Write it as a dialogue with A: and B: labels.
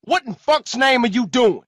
A: What in fuck's name are you doing?